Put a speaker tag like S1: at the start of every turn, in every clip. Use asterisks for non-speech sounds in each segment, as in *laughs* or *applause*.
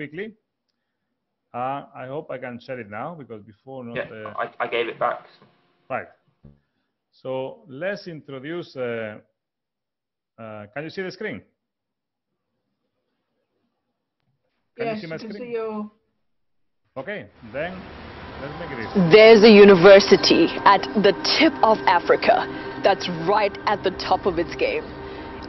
S1: quickly. Uh, I hope I can share it now because before not.
S2: Yeah, uh, I, I gave it back.
S1: Right. So let's introduce. Uh, uh, can you see the screen?
S3: Can yes, you see my screen? See you.
S1: Okay, then let's make it easy.
S4: There's a university at the tip of Africa that's right at the top of its game.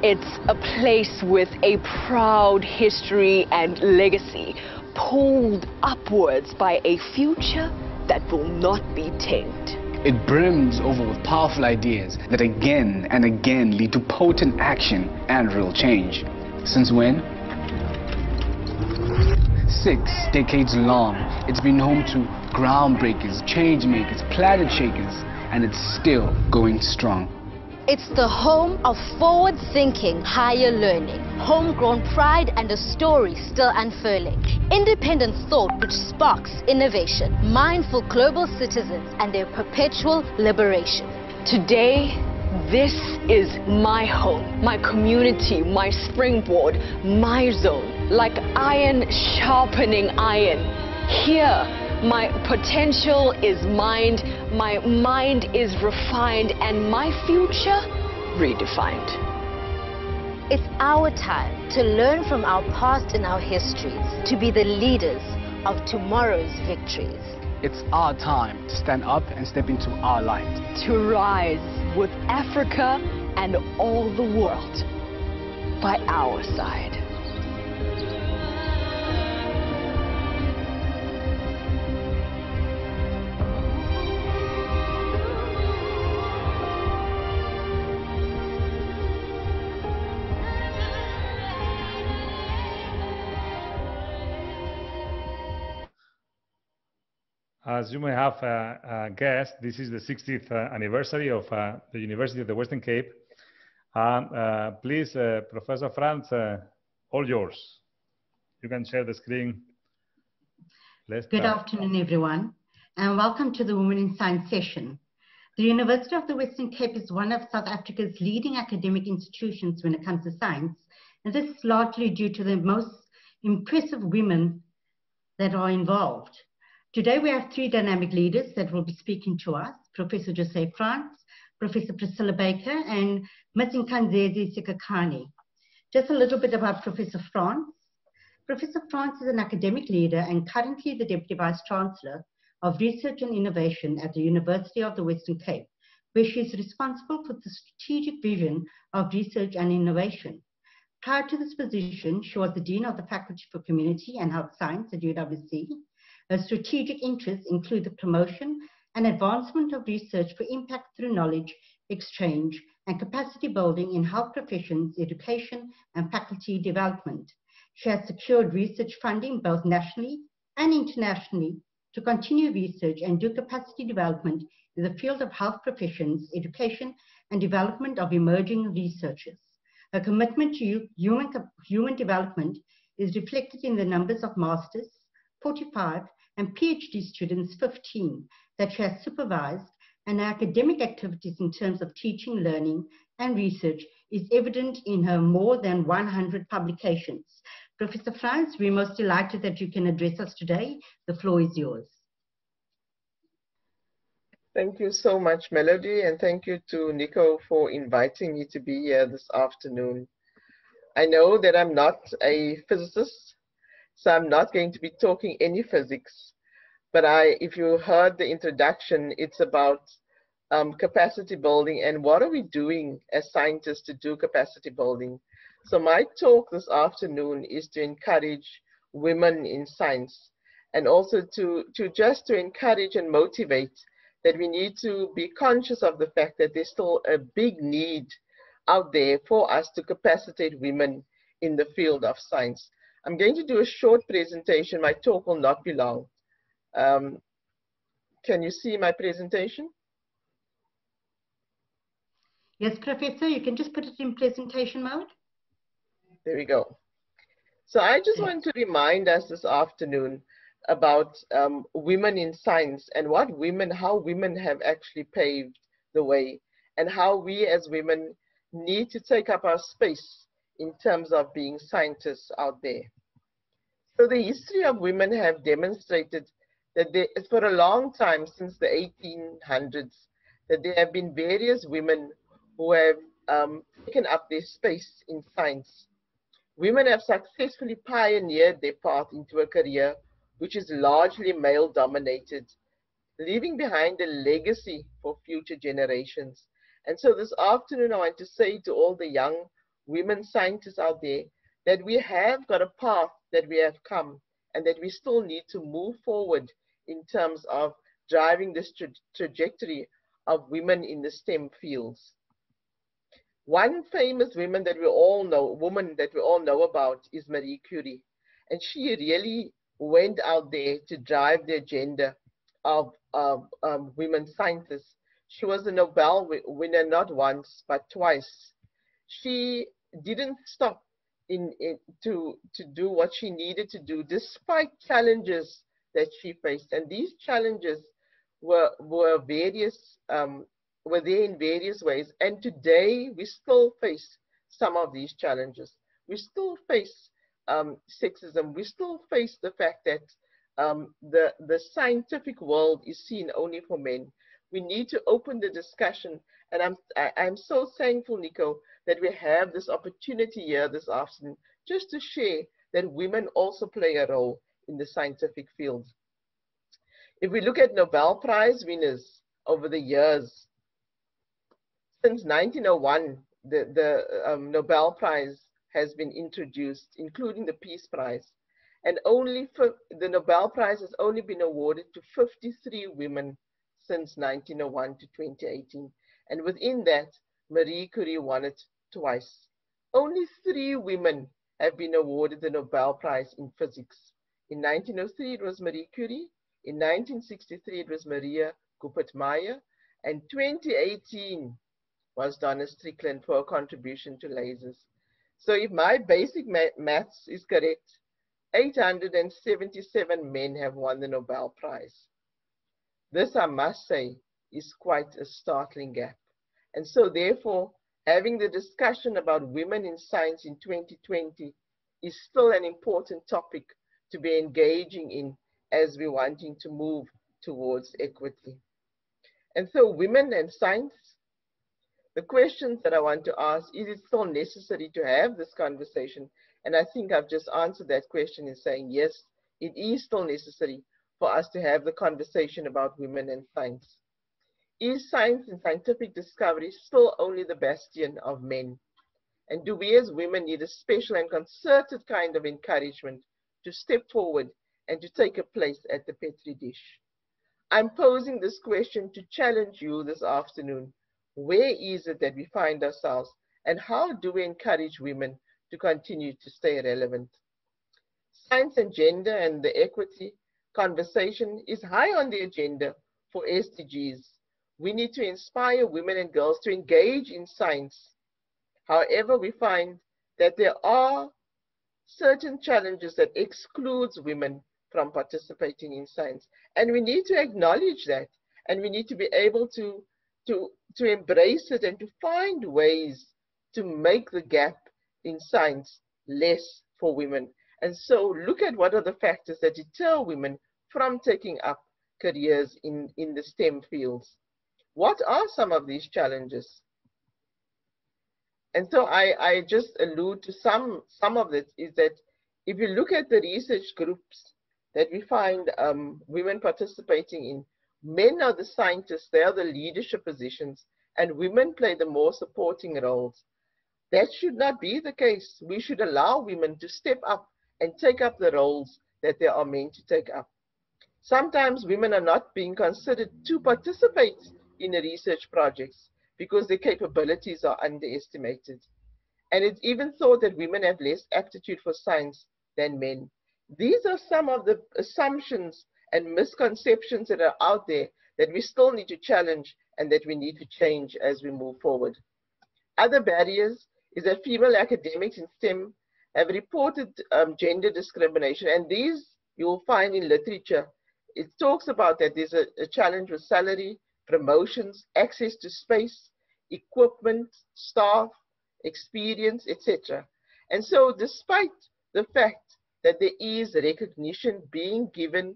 S4: It's a place with a proud history and legacy, pulled upwards by a future that will not be tamed.
S5: It brims over with powerful ideas that again and again lead to potent action and real change. Since when? Six decades long, it's been home to groundbreakers, change makers, planet shakers, and it's still going strong.
S6: It's the home of forward-thinking higher learning, homegrown pride and a story still unfurling. Independent thought which sparks innovation, mindful global citizens and their perpetual liberation.
S4: Today, this is my home, my community, my springboard, my zone, like iron sharpening iron. Here, my potential is mined, my mind is refined, and my future redefined.
S6: It's our time to learn from our past and our histories, to be the leaders of tomorrow's victories.
S5: It's our time to stand up and step into our light.
S4: To rise with Africa and all the world by our side.
S1: As you may have uh, uh, guessed, this is the 60th uh, anniversary of uh, the University of the Western Cape. Uh, please, uh, Professor Frantz, all yours. You can share the screen.
S7: Let's Good start. afternoon, everyone, and welcome to the Women in Science session. The University of the Western Cape is one of South Africa's leading academic institutions when it comes to science, and this is largely due to the most impressive women that are involved. Today we have three dynamic leaders that will be speaking to us, Professor Jose Frantz, Professor Priscilla Baker, and Ms. Nkandlezi Sikakane. Just a little bit about Professor Frantz. Professor Frantz is an academic leader and currently the Deputy Vice Chancellor of Research and Innovation at the University of the Western Cape, where she is responsible for the strategic vision of research and innovation. Prior to this position, she was the Dean of the Faculty for Community and Health Science at UWC her strategic interests include the promotion and advancement of research for impact through knowledge exchange and capacity building in health professions, education, and faculty development. She has secured research funding both nationally and internationally to continue research and do capacity development in the field of health professions, education, and development of emerging researchers. Her commitment to human, human development is reflected in the numbers of masters, 45, and PhD students 15 that she has supervised and her academic activities in terms of teaching, learning, and research is evident in her more than 100 publications. Professor Frantz, we're most delighted that you can address us today. The floor is yours.
S8: Thank you so much, Melody, and thank you to Nico for inviting me to be here this afternoon. I know that I'm not a physicist, so I'm not going to be talking any physics. But I, if you heard the introduction, it's about um, capacity building and what are we doing as scientists to do capacity building. So my talk this afternoon is to encourage women in science and also to, to just to encourage and motivate that we need to be conscious of the fact that there's still a big need out there for us to capacitate women in the field of science. I'm going to do a short presentation. My talk will not be long. Um, can you see my presentation?
S7: Yes, Professor, you can just put it in presentation mode.
S8: There we go. So I just yes. want to remind us this afternoon about um, women in science and what women, how women have actually paved the way and how we as women need to take up our space in terms of being scientists out there. So the history of women have demonstrated that there, for a long time, since the 1800s, that there have been various women who have um, taken up their space in science. Women have successfully pioneered their path into a career which is largely male dominated, leaving behind a legacy for future generations. And so this afternoon, I want to say to all the young women scientists out there that we have got a path that we have come and that we still need to move forward in terms of driving this tra trajectory of women in the STEM fields. One famous woman that we all know, woman that we all know about is Marie Curie. And she really went out there to drive the agenda of, of um, women scientists. She was a Nobel winner not once, but twice. She didn't stop in, in, to, to do what she needed to do despite challenges that she faced. And these challenges were, were various, um, were there in various ways. And today we still face some of these challenges. We still face um, sexism, we still face the fact that um, the, the scientific world is seen only for men. We need to open the discussion. And I'm, I, I'm so thankful, Nico, that we have this opportunity here this afternoon just to share that women also play a role in the scientific field. If we look at Nobel Prize winners over the years, since 1901, the, the um, Nobel Prize has been introduced, including the Peace Prize. And only for, the Nobel Prize has only been awarded to 53 women since 1901 to 2018. And within that, Marie Curie won it twice. Only three women have been awarded the Nobel Prize in physics. In 1903, it was Marie Curie. In 1963, it was Maria Goeppert-Mayer. And 2018 was Donna Strickland for her contribution to lasers. So if my basic maths is correct, 877 men have won the Nobel Prize. This, I must say, is quite a startling gap. And so therefore, having the discussion about women in science in 2020 is still an important topic to be engaging in as we're wanting to move towards equity. And so women and science the questions that I want to ask, is it still necessary to have this conversation? And I think I've just answered that question in saying, yes, it is still necessary for us to have the conversation about women and science. Is science and scientific discovery still only the bastion of men? And do we as women need a special and concerted kind of encouragement to step forward and to take a place at the Petri dish? I'm posing this question to challenge you this afternoon where is it that we find ourselves and how do we encourage women to continue to stay relevant? Science and gender and the equity conversation is high on the agenda for SDGs. We need to inspire women and girls to engage in science. However, we find that there are certain challenges that excludes women from participating in science. And we need to acknowledge that. And we need to be able to to, to embrace it and to find ways to make the gap in science less for women. And so look at what are the factors that deter women from taking up careers in, in the STEM fields. What are some of these challenges? And so I, I just allude to some, some of it is that if you look at the research groups that we find um, women participating in, Men are the scientists, they are the leadership positions, and women play the more supporting roles. That should not be the case. We should allow women to step up and take up the roles that they are meant to take up. Sometimes women are not being considered to participate in the research projects because their capabilities are underestimated. And it's even thought that women have less aptitude for science than men. These are some of the assumptions and misconceptions that are out there that we still need to challenge and that we need to change as we move forward. Other barriers is that female academics in STEM have reported um, gender discrimination, and these you will find in literature. It talks about that there's a, a challenge with salary, promotions, access to space, equipment, staff, experience, etc. And so despite the fact that there is recognition being given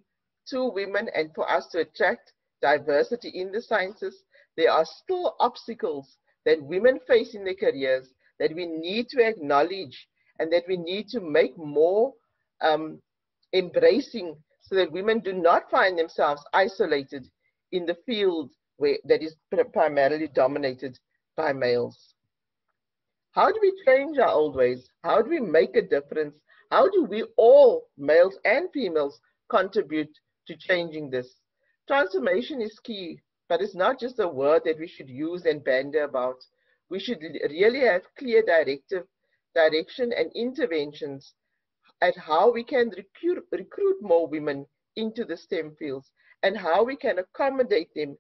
S8: to women and for us to attract diversity in the sciences, there are still obstacles that women face in their careers that we need to acknowledge and that we need to make more um, embracing so that women do not find themselves isolated in the field where, that is primarily dominated by males. How do we change our old ways? How do we make a difference? How do we all, males and females, contribute to changing this? Transformation is key, but it's not just a word that we should use and bandy about. We should really have clear directive, direction and interventions at how we can recruit, recruit more women into the STEM fields and how we can accommodate them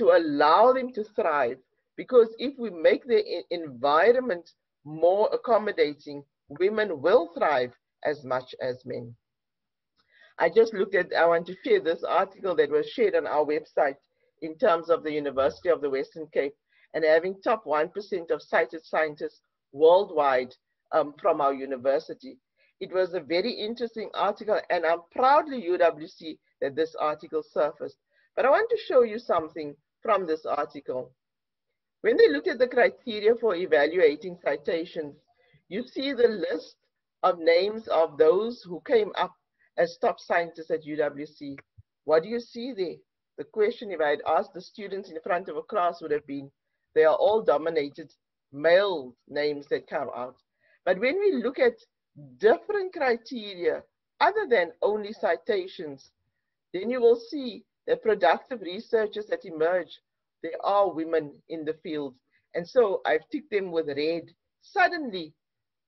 S8: to allow them to thrive. Because if we make the environment more accommodating, women will thrive as much as men. I just looked at, I want to share this article that was shared on our website in terms of the University of the Western Cape and having top 1% of cited scientists worldwide um, from our university. It was a very interesting article and I'm proudly UWC that this article surfaced. But I want to show you something from this article. When they looked at the criteria for evaluating citations, you see the list of names of those who came up as top scientists at UWC. What do you see there? The question, if I had asked the students in front of a class, would have been, they are all dominated male names that come out. But when we look at different criteria other than only citations, then you will see that productive researchers that emerge, there are women in the field. And so I've ticked them with red. Suddenly,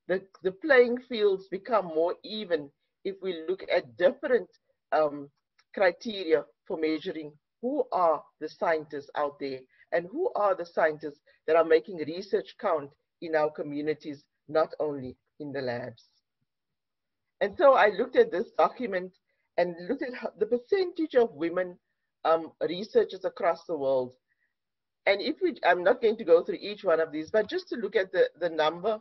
S8: the, the playing fields become more even if we look at different um, criteria for measuring who are the scientists out there and who are the scientists that are making research count in our communities, not only in the labs. And so I looked at this document and look at the percentage of women um, researchers across the world. And if we, I'm not going to go through each one of these, but just to look at the, the number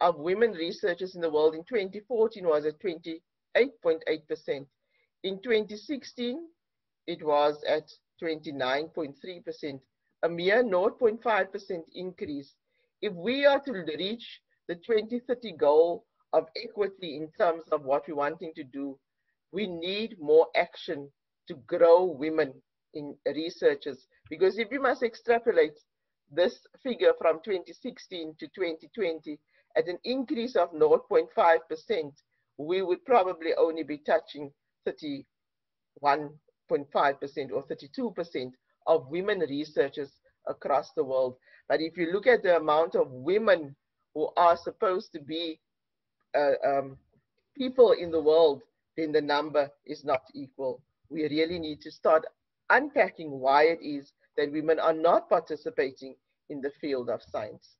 S8: of women researchers in the world in 2014 was at 28.8%. In 2016, it was at 29.3%, a mere 0.5% increase. If we are to reach the 2030 goal of equity in terms of what we're wanting to do, we need more action to grow women in researchers. Because if we must extrapolate this figure from 2016 to 2020 at an increase of 0.5%, we would probably only be touching 31.5% or 32% of women researchers across the world. But if you look at the amount of women who are supposed to be uh, um, people in the world, then the number is not equal. We really need to start unpacking why it is that women are not participating in the field of science.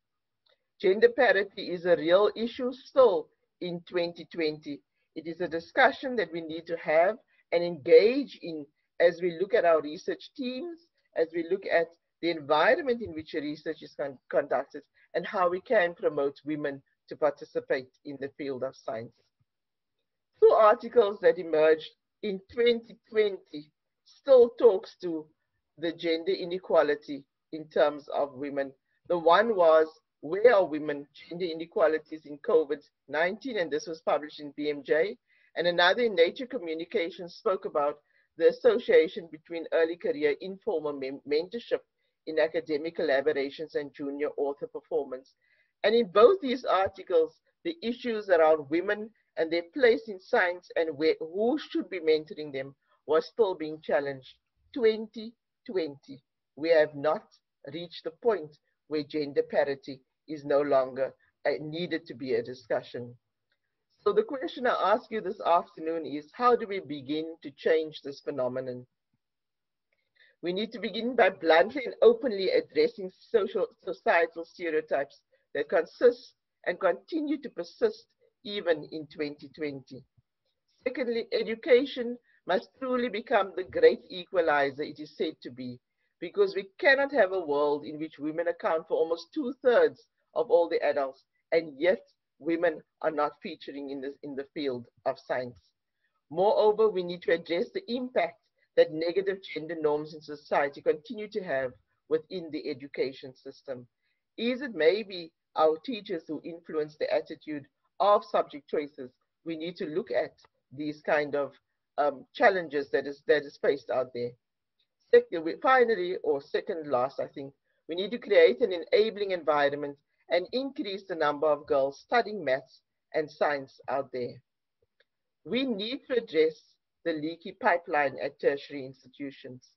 S8: Gender parity is a real issue still in 2020. It is a discussion that we need to have and engage in as we look at our research teams, as we look at the environment in which research is con conducted, and how we can promote women to participate in the field of science. Two articles that emerged in 2020 still talks to the gender inequality in terms of women. The one was where are women gender inequalities in COVID-19 and this was published in BMJ and another in Nature Communications spoke about the association between early career informal mentorship in academic collaborations and junior author performance. And in both these articles, the issues around women and their place in science and where, who should be mentoring them was still being challenged. 2020, we have not reached the point where gender parity is no longer uh, needed to be a discussion. So the question I ask you this afternoon is, how do we begin to change this phenomenon? We need to begin by bluntly and openly addressing social societal stereotypes that consist and continue to persist even in 2020. Secondly, education must truly become the great equalizer it is said to be, because we cannot have a world in which women account for almost two-thirds of all the adults, and yet women are not featuring in, this, in the field of science. Moreover, we need to address the impact that negative gender norms in society continue to have within the education system. Is it maybe our teachers who influence the attitude of subject choices? We need to look at these kind of um, challenges that is, that is faced out there. Second, finally, or second last, I think, we need to create an enabling environment and increase the number of girls studying maths and science out there. We need to address the leaky pipeline at tertiary institutions.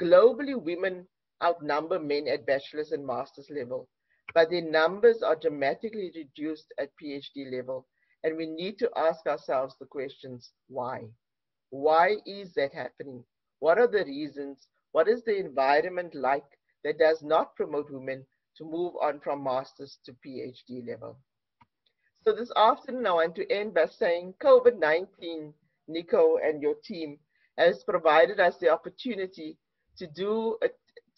S8: Globally, women outnumber men at bachelor's and master's level, but their numbers are dramatically reduced at PhD level. And we need to ask ourselves the questions, why? Why is that happening? What are the reasons? What is the environment like that does not promote women to move on from master's to PhD level? So this afternoon, I want to end by saying COVID-19, Nico and your team, has provided us the opportunity to do a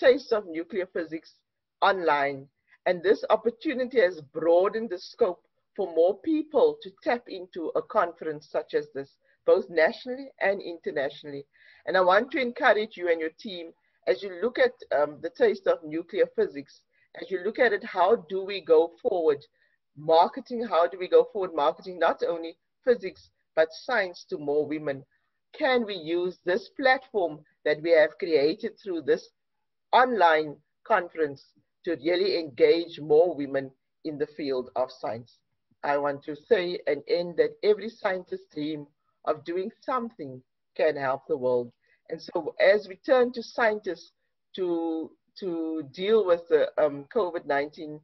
S8: taste of nuclear physics online. And this opportunity has broadened the scope for more people to tap into a conference such as this both nationally and internationally. And I want to encourage you and your team as you look at um, the taste of nuclear physics, as you look at it, how do we go forward? Marketing, how do we go forward marketing not only physics, but science to more women? Can we use this platform that we have created through this online conference to really engage more women in the field of science? I want to say and end that every scientist's dream of doing something can help the world. And so as we turn to scientists to, to deal with the um, COVID-19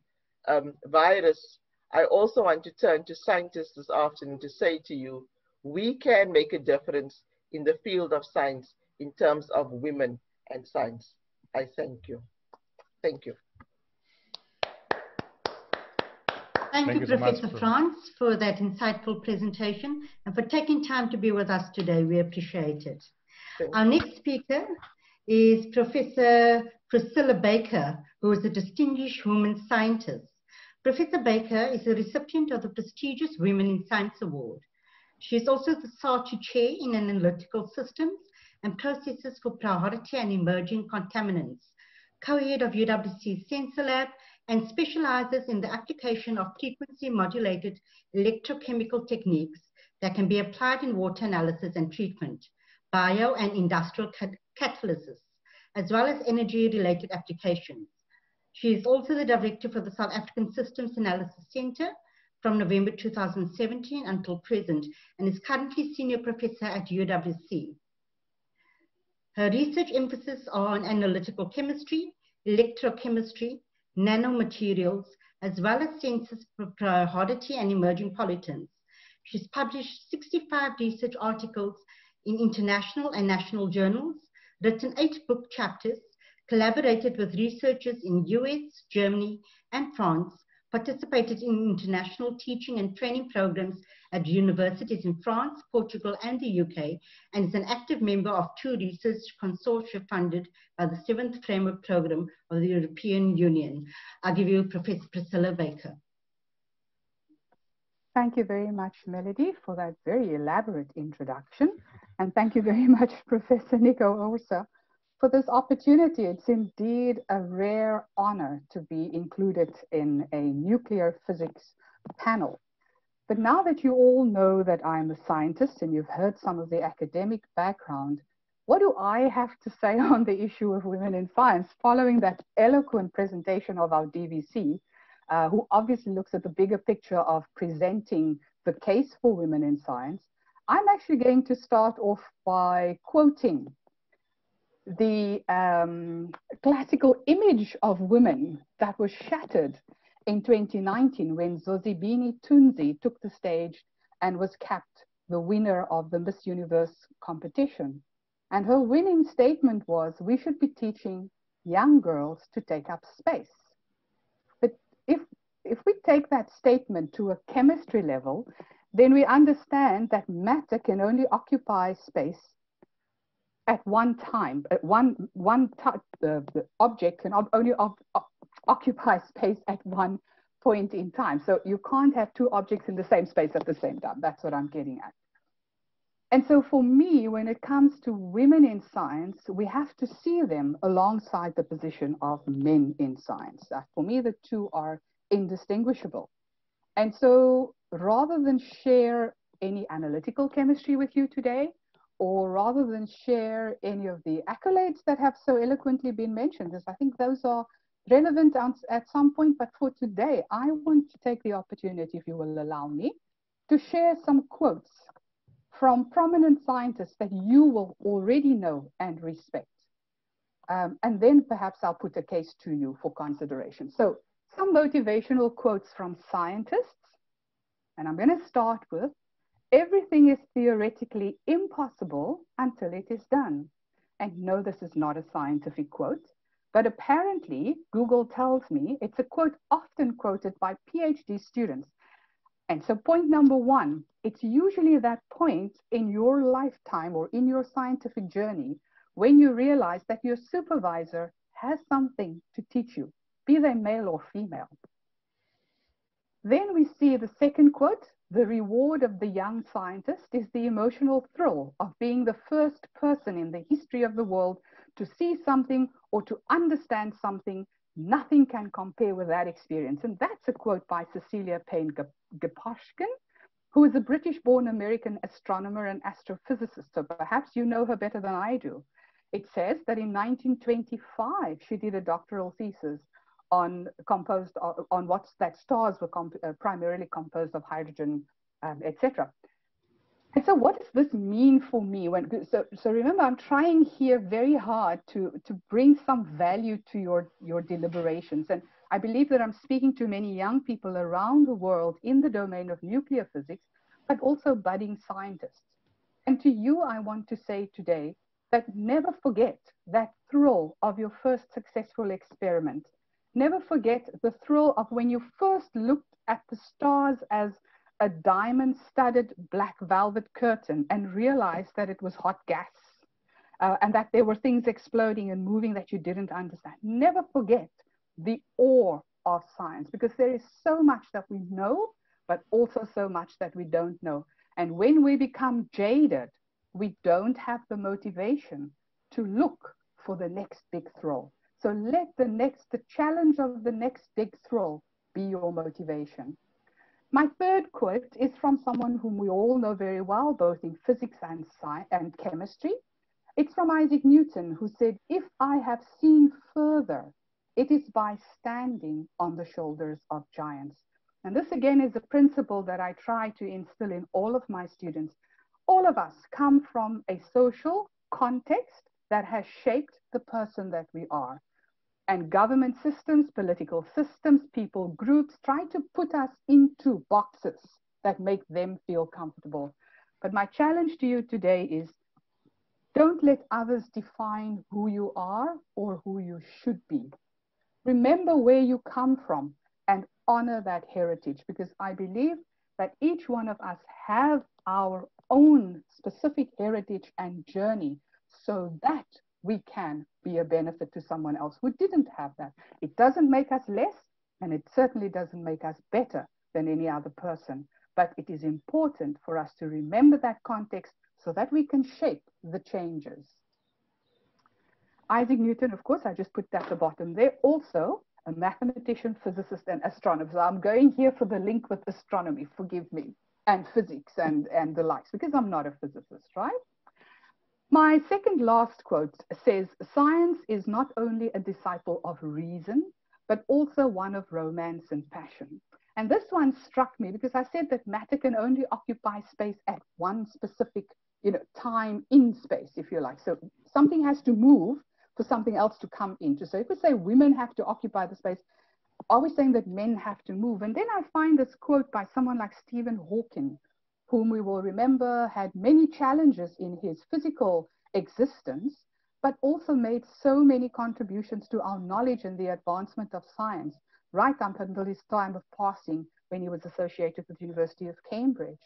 S8: um, virus, I also want to turn to scientists this afternoon to say to you, we can make a difference in the field of science in terms of women and science. I thank you. Thank you.
S7: Thank, Thank you, you, Professor so Frantz, for that insightful presentation and for taking time to be with us today. We appreciate it. Thank Our next speaker is Professor Priscilla Baker, who is a distinguished woman scientist. Professor Baker is a recipient of the prestigious Women in Science Award. She is also the SARChI Chair in Analytical Systems and Processes for Priority and Emerging Contaminants, co-head of UWC Sensor Lab and specializes in the application of frequency modulated electrochemical techniques that can be applied in water analysis and treatment, bio and industrial cat catalysis, as well as energy related applications. She is also the director for the South African Systems Analysis Center from November 2017 until present and is currently senior professor at UWC. Her research emphasis are on analytical chemistry, electrochemistry, nanomaterials, as well as sensors for priority and emerging pollutants. She's published 65 research articles in international and national journals, written eight book chapters, collaborated with researchers in US, Germany, and France, participated in international teaching and training programs at universities in France, Portugal, and the UK, and is an active member of two research consortia funded by the seventh framework program of the European Union. I'll give you Professor Priscilla Baker.
S2: Thank you very much, Melody, for that very elaborate introduction. And thank you very *laughs* much, Professor Nico Orce, for this opportunity. It's indeed a rare honor to be included in a nuclear physics panel. But now that you all know that I'm a scientist and you've heard some of the academic background, what do I have to say *laughs* on the issue of women in science following that eloquent presentation of our DVC, uh, who obviously looks at the bigger picture of presenting the case for women in science? I'm actually going to start off by quoting the um, classical image of women that was shattered in 2019 when Zozibini Tunzi took the stage and was capped the winner of the Miss Universe competition. And her winning statement was, we should be teaching young girls to take up space. But if, if we take that statement to a chemistry level, then we understand that matter can only occupy space at one time, at one, one the, uh, the object can only op, occupy *laughs* space at one point in time. So you can't have two objects in the same space at the same time. That's what I'm getting at. And so for me, when it comes to women in science, we have to see them alongside the position of men in science. For me, the two are indistinguishable. And so rather than share any analytical chemistry with you today, or rather than share any of the accolades that have so eloquently been mentioned, because I think those are relevant at some point, but for today, I want to take the opportunity, if you will allow me, to share some quotes from prominent scientists that you will already know and respect. Um, and then perhaps I'll put a case to you for consideration. So some motivational quotes from scientists. And I'm going to start with, everything is theoretically impossible until it is done. And no, this is not a scientific quote. But apparently, Google tells me it's a quote often quoted by PhD students. And so, point number one, it's usually that point in your lifetime or in your scientific journey when you realize that your supervisor has something to teach you, be they male or female. Then we see the second quote the reward of the young scientist is the emotional thrill of being the first person in the history of the world to see something or to understand something, nothing can compare with that experience. And that's a quote by Cecilia Payne Gaposchkin, who is a British born American astronomer and astrophysicist. So perhaps you know her better than I do. It says that in 1925, she did a doctoral thesis on composed on what that stars were comp uh, primarily composed of hydrogen, um, etc. And so what does this mean for me? When, so, so remember, I'm trying here very hard to, to bring some value to your, your deliberations. And I believe that I'm speaking to many young people around the world in the domain of nuclear physics, but also budding scientists. And to you, I want to say today that never forget that thrill of your first successful experiment. Never forget the thrill of when you first looked at the stars as a diamond studded black velvet curtain and realized that it was hot gas uh, and that there were things exploding and moving that you didn't understand. Never forget the awe of science because there is so much that we know, but also so much that we don't know. And when we become jaded, we don't have the motivation to look for the next big thrill. So let the next, the challenge of the next big thrill be your motivation. My third quote is from someone whom we all know very well, both in physics and and chemistry. It's from Isaac Newton, who said, If I have seen further, it is by standing on the shoulders of giants. And this again is a principle that I try to instill in all of my students. All of us come from a social context that has shaped the person that we are and government systems, political systems, people groups try to put us into boxes that make them feel comfortable. But my challenge to you today is don't let others define who you are or who you should be. Remember where you come from and honor that heritage because I believe that each one of us have our own specific heritage and journey so that we can be a benefit to someone else who didn't have that. It doesn't make us less, and it certainly doesn't make us better than any other person. But it is important for us to remember that context so that we can shape the changes. Isaac Newton, of course, I just put that at the bottom there, also a mathematician, physicist, and astronomer. So I'm going here for the link with astronomy, forgive me, and physics and, and the likes, because I'm not a physicist, right? My second last quote says Science is not only a disciple of reason, but also one of romance and passion. And this one struck me because I said that matter can only occupy space at one specific you know, time in space, if you like. So something has to move for something else to come into. So if we say women have to occupy the space, are we saying that men have to move? And then I find this quote by someone like Stephen Hawking, whom we will remember had many challenges in his physical existence, but also made so many contributions to our knowledge and the advancement of science, right up until his time of passing when he was associated with the University of Cambridge.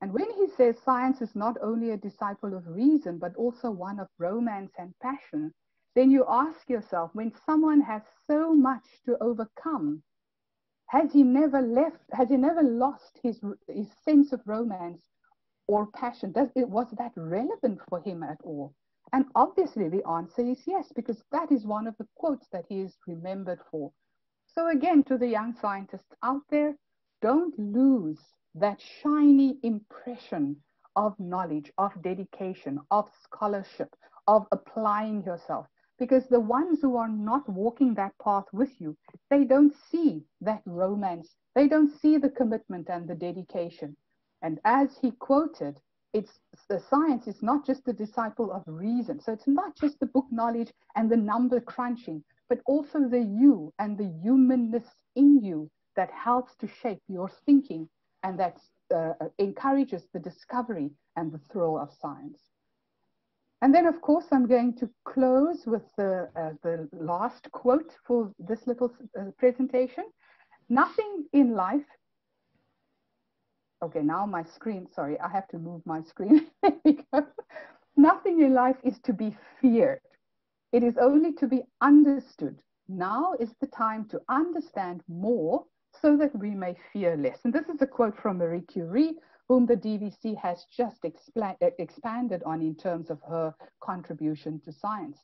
S2: And when he says science is not only a disciple of reason, but also one of romance and passion, then you ask yourself, when someone has so much to overcome, Has he never left? Has he never lost his, his sense of romance or passion? Does it, was that relevant for him at all? And obviously the answer is yes, because that is one of the quotes that he is remembered for. So again, to the young scientists out there, don't lose that shiny impression of knowledge, of dedication, of scholarship, of applying yourself. Because the ones who are not walking that path with you, they don't see that romance. They don't see the commitment and the dedication. And as he quoted, it's the science is not just the disciple of reason. So it's not just the book knowledge and the number crunching, but also the you and the humanness in you that helps to shape your thinking and that uh, encourages the discovery and the thrill of science. And then, of course, I'm going to close with the, uh, the last quote for this little uh, presentation. Nothing in life, okay, now my screen, sorry, I have to move my screen. *laughs* Nothing in life is to be feared. It is only to be understood. Now is the time to understand more so that we may fear less. And this is a quote from Marie Curie, whom the DVC has just uh, expanded on in terms of her contribution to science.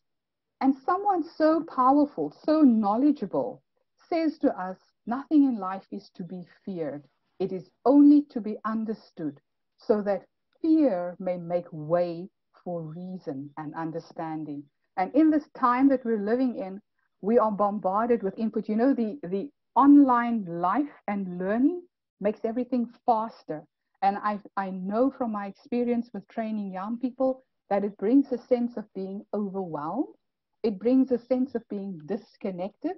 S2: And someone so powerful, so knowledgeable, says to us, nothing in life is to be feared. It is only to be understood so that fear may make way for reason and understanding. And in this time that we're living in, we are bombarded with input. You know, the, the online life and learning makes everything faster. And I, I know from my experience with training young people that it brings a sense of being overwhelmed. It brings a sense of being disconnected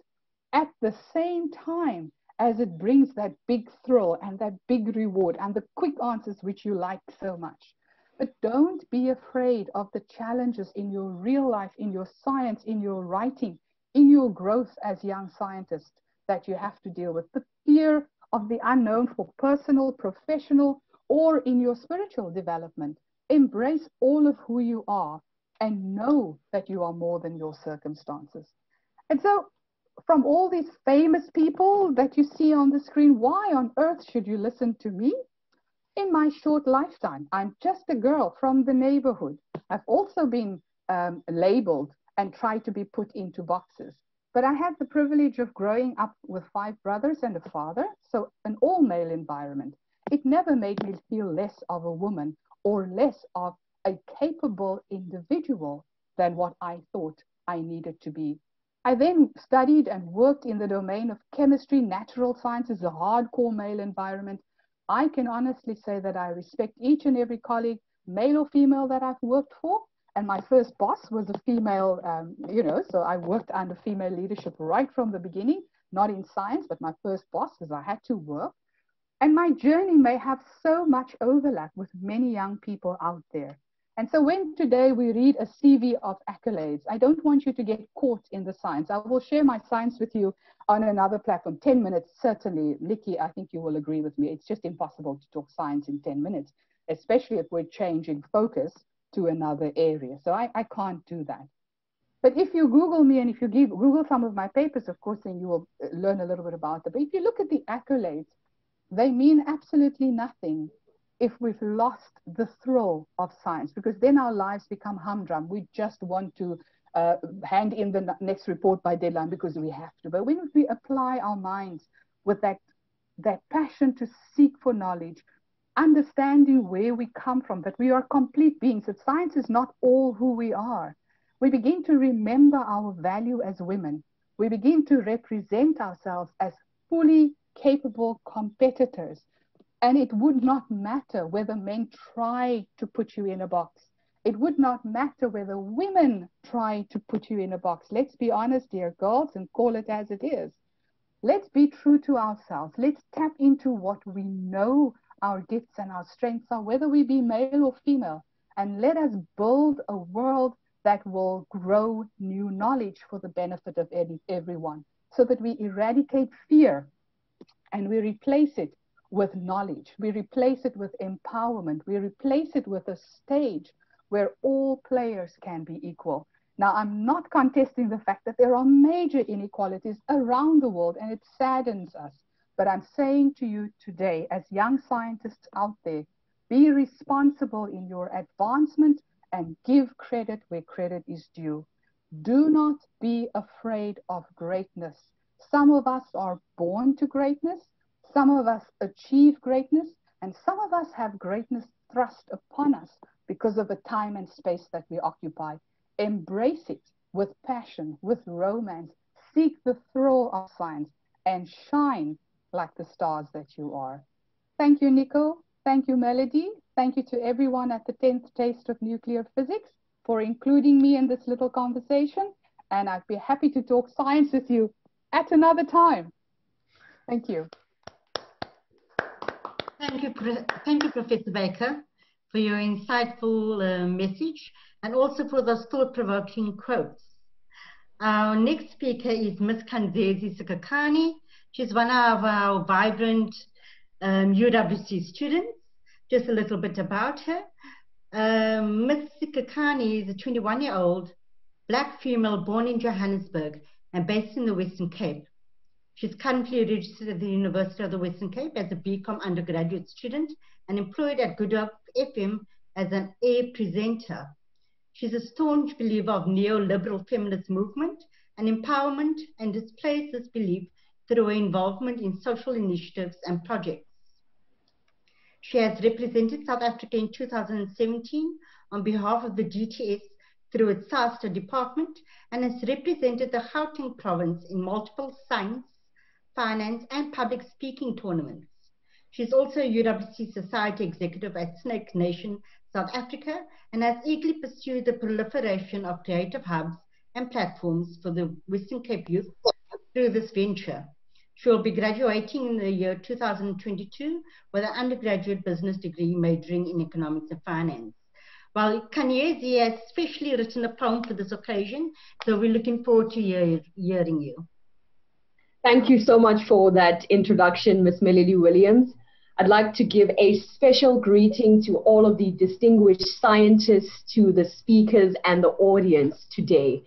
S2: at the same time as it brings that big thrill and that big reward and the quick answers which you like so much. But don't be afraid of the challenges in your real life, in your science, in your writing, in your growth as young scientists that you have to deal with. The fear of the unknown for personal, professional, or in your spiritual development. Embrace all of who you are and know that you are more than your circumstances. And so, from all these famous people that you see on the screen, why on earth should you listen to me? In my short lifetime, I'm just a girl from the neighborhood. I've also been um, labeled and tried to be put into boxes. But I had the privilege of growing up with five brothers and a father, so an all male environment. It never made me feel less of a woman or less of a capable individual than what I thought I needed to be. I then studied and worked in the domain of chemistry, natural sciences, a hardcore male environment. I can honestly say that I respect each and every colleague, male or female, that I've worked for. And my first boss was a female, um, you know, so I worked under female leadership right from the beginning, not in science, but my first boss, because I had to work. And my journey may have so much overlap with many young people out there. And so when today we read a CV of accolades, I don't want you to get caught in the science. I will share my science with you on another platform. 10 minutes, certainly. Nikki, I think you will agree with me. It's just impossible to talk science in 10 minutes, especially if we're changing focus to another area. So I, I can't do that. But if you Google me and if you give, Google some of my papers, of course, then you will uh, learn a little bit about them. But if you look at the accolades, they mean absolutely nothing if we've lost the thrill of science, because then our lives become humdrum. We just want to uh, hand in the next report by deadline because we have to. But when we apply our minds with that, that passion to seek for knowledge, understanding where we come from, that we are complete beings, that science is not all who we are, we begin to remember our value as women. We begin to represent ourselves as fully capable competitors. And it would not matter whether men try to put you in a box. It would not matter whether women try to put you in a box. Let's be honest, dear girls, and call it as it is. Let's be true to ourselves. Let's tap into what we know our gifts and our strengths are, whether we be male or female. And let us build a world that will grow new knowledge for the benefit of everyone so that we eradicate fear and we replace it with knowledge. We replace it with empowerment. We replace it with a stage where all players can be equal. Now, I'm not contesting the fact that there are major inequalities around the world, and it saddens us. But I'm saying to you today, as young scientists out there, be responsible in your advancement and give credit where credit is due. Do not be afraid of greatness. Some of us are born to greatness, some of us achieve greatness, and some of us have greatness thrust upon us because of the time and space that we occupy. Embrace it with passion, with romance. Seek the thrill of science and shine like the stars that you are. Thank you, Nico. Thank you, Melody. Thank you to everyone at the 10th Taste of Nuclear Physics for including me in this little conversation. And I'd be happy to talk science with you at another time. Thank you.
S7: Thank you, thank you, Professor Baker, for your insightful uh, message and also for those thought-provoking quotes. Our next speaker is Ms. Nkanyezi Sikakane. She's one of our vibrant um, UWC students. Just a little bit about her. Um, Ms. Sikakane is a 21-year-old black female born in Johannesburg and based in the Western Cape. She's currently registered at the University of the Western Cape as a BCom undergraduate student and employed at Good Hope FM as an air presenter. She's a staunch believer of neoliberal feminist movement and empowerment and displays this belief through her involvement in social initiatives and projects. She has represented South Africa in 2017 on behalf of the GTS through its SAASTA department and has represented the Gauteng province in multiple science, finance, and public speaking tournaments. She's also a UWC Society executive at Snake Nation, South Africa, and has eagerly pursued the proliferation of creative hubs and platforms for the Western Cape youth through this venture. She will be graduating in the year 2022 with an undergraduate business degree majoring in economics and finance. Well, Kanyezi has uh, specially written a poem for this occasion, so we're looking forward to hear, hearing you.
S9: Thank you so much for that introduction, Miss Melody Williams. I'd like to give a special greeting to all of the distinguished scientists, to the speakers and the audience today.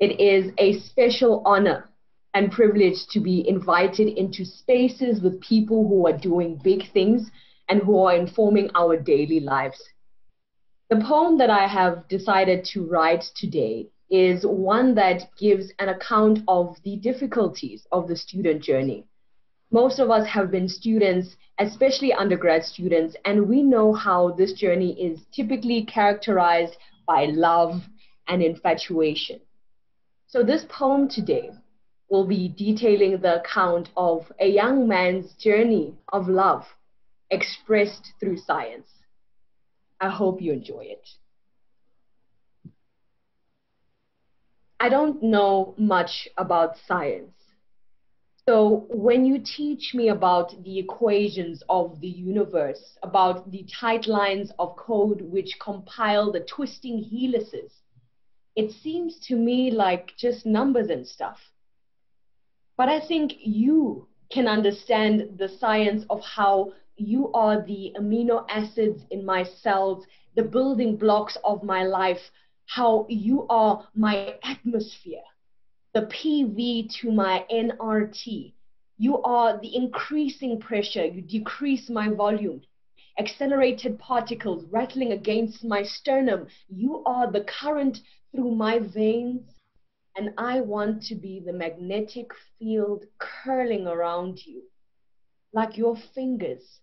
S9: It is a special honor and privilege to be invited into spaces with people who are doing big things and who are informing our daily lives. The poem that I have decided to write today is one that gives an account of the difficulties of the student journey. Most of us have been students, especially undergrad students, and we know how this journey is typically characterized by love and infatuation. So, this poem today will be detailing the account of a young man's journey of love expressed through science. I hope you enjoy it. I don't know much about science. So when you teach me about the equations of the universe, about the tight lines of code which compile the twisting helices, it seems to me like just numbers and stuff. But I think you can understand the science of how you are the amino acids in my cells, the building blocks of my life, how you are my atmosphere, the PV to my nRT. You are the increasing pressure, you decrease my volume. Accelerated particles rattling against my sternum. You are the current through my veins and I want to be the magnetic field curling around you, like your fingers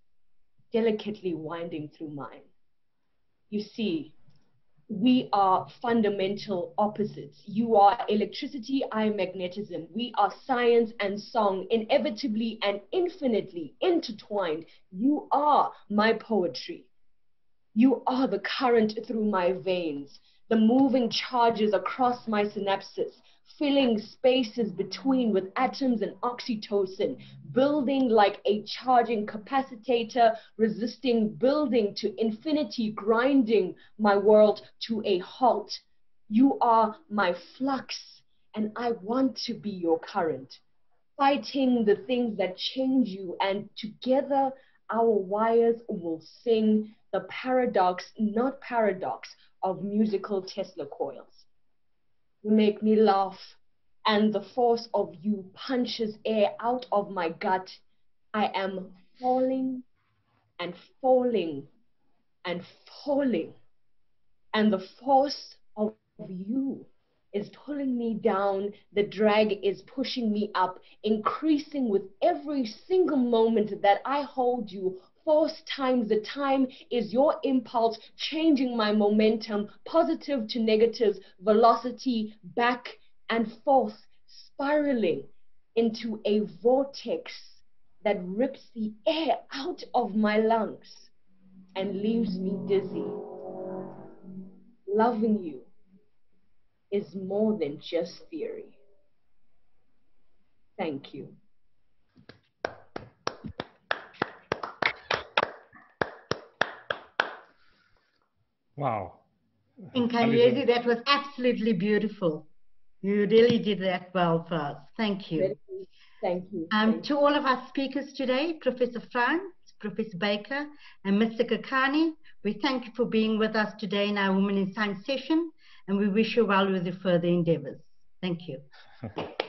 S9: delicately winding through mine. You see, we are fundamental opposites. You are electricity, I am magnetism. We are science and song, inevitably and infinitely intertwined. You are my poetry. You are the current through my veins the moving charges across my synapses, filling spaces between with atoms and oxytocin, building like a charging capacitator, resisting building to infinity, grinding my world to a halt. You are my flux, and I want to be your current, fighting the things that change you, and together our wires will sing the paradox, not paradox, of musical Tesla coils. You make me laugh, and the force of you punches air out of my gut. I am falling and falling and falling. And the force of you is pulling me down. The drag is pushing me up, increasing with every single moment that I hold you. Force times the time is your impulse changing my momentum, positive to negative, velocity back and forth, spiraling into a vortex that rips the air out of my lungs and leaves me dizzy. Loving you is more than just theory. Thank you.
S1: Wow.
S7: Nkanyezi, that was absolutely beautiful. You really did that well for us. Thank you.
S9: Thank you.
S7: Um,
S9: Thank
S7: to all of our speakers today, Professor Frantz, Professor Baker, and Mr. Kakani, we thank you for being with us today in our Women in Science session, and we wish you well with your further endeavors. Thank you. *laughs*